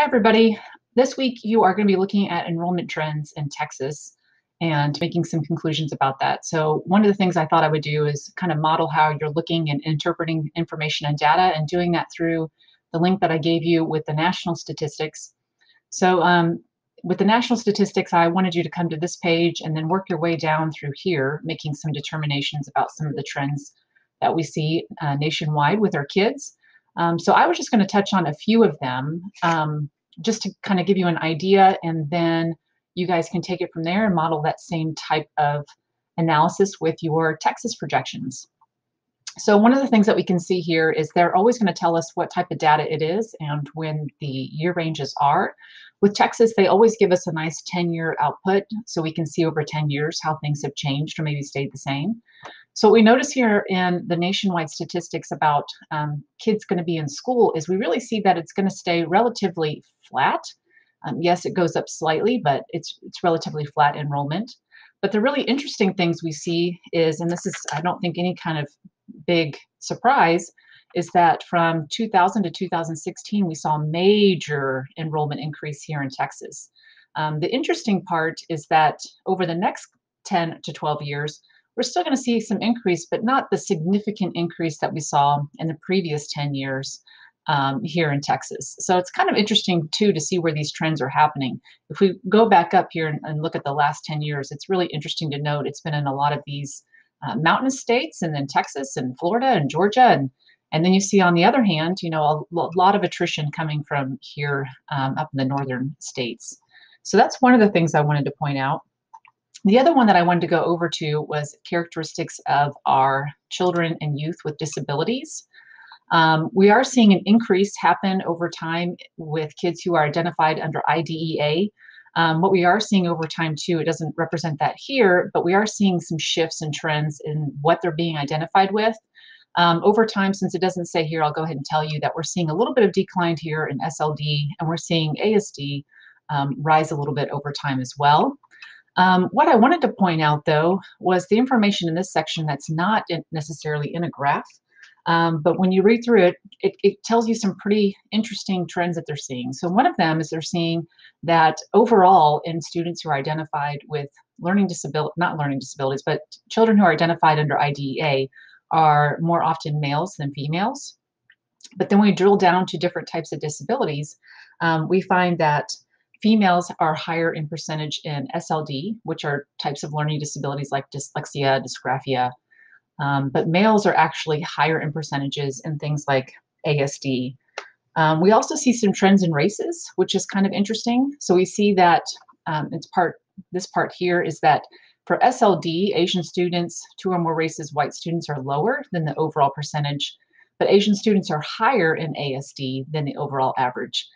Hi, everybody. This week, you are going to be looking at enrollment trends in Texas and making some conclusions about that. So one of the things I thought I would do is kind of model how you're looking and interpreting information and data and doing that through the link that I gave you with the national statistics. So um, with the national statistics, I wanted you to come to this page and then work your way down through here, making some determinations about some of the trends that we see uh, nationwide with our kids. Um, so I was just going to touch on a few of them um, just to kind of give you an idea, and then you guys can take it from there and model that same type of analysis with your Texas projections. So one of the things that we can see here is they're always going to tell us what type of data it is and when the year ranges are. With Texas, they always give us a nice 10-year output so we can see over 10 years how things have changed or maybe stayed the same. So what we notice here in the nationwide statistics about um, kids going to be in school is we really see that it's going to stay relatively flat. Um, yes, it goes up slightly, but it's it's relatively flat enrollment. But the really interesting things we see is, and this is, I don't think any kind of big surprise, is that from 2000 to 2016, we saw a major enrollment increase here in Texas. Um, the interesting part is that over the next 10 to 12 years, we're still going to see some increase, but not the significant increase that we saw in the previous 10 years um, here in Texas. So it's kind of interesting too to see where these trends are happening. If we go back up here and, and look at the last 10 years, it's really interesting to note it's been in a lot of these uh, mountain states and then Texas and Florida and Georgia and and then you see on the other hand, you know, a lot of attrition coming from here um, up in the northern states. So that's one of the things I wanted to point out. The other one that I wanted to go over to was characteristics of our children and youth with disabilities. Um, we are seeing an increase happen over time with kids who are identified under IDEA. Um, what we are seeing over time too, it doesn't represent that here, but we are seeing some shifts and trends in what they're being identified with. Um, over time, since it doesn't say here, I'll go ahead and tell you that we're seeing a little bit of decline here in SLD and we're seeing ASD um, rise a little bit over time as well. Um, what I wanted to point out, though, was the information in this section that's not in necessarily in a graph. Um, but when you read through it, it, it, tells you some pretty interesting trends that they're seeing. So one of them is they're seeing that overall in students who are identified with learning disability, not learning disabilities, but children who are identified under IDEA are more often males than females. But then we drill down to different types of disabilities, um, we find that Females are higher in percentage in SLD, which are types of learning disabilities like dyslexia, dysgraphia. Um, but males are actually higher in percentages in things like ASD. Um, we also see some trends in races, which is kind of interesting. So we see that um, it's part, this part here is that for SLD, Asian students, two or more races, white students are lower than the overall percentage, but Asian students are higher in ASD than the overall average.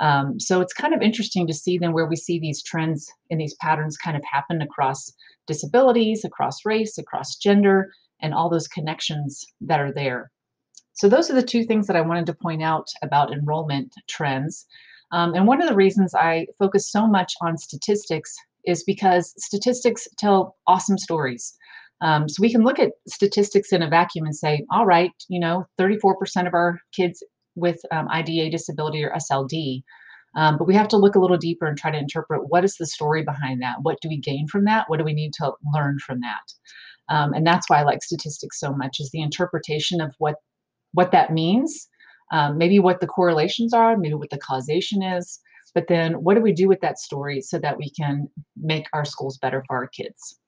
Um, so it's kind of interesting to see then where we see these trends and these patterns kind of happen across disabilities, across race, across gender, and all those connections that are there. So those are the two things that I wanted to point out about enrollment trends. Um, and one of the reasons I focus so much on statistics is because statistics tell awesome stories. Um, so we can look at statistics in a vacuum and say, all right, you know, 34% of our kids with um, IDEA disability or SLD. Um, but we have to look a little deeper and try to interpret what is the story behind that? What do we gain from that? What do we need to learn from that? Um, and that's why I like statistics so much is the interpretation of what what that means, um, maybe what the correlations are, maybe what the causation is, but then what do we do with that story so that we can make our schools better for our kids?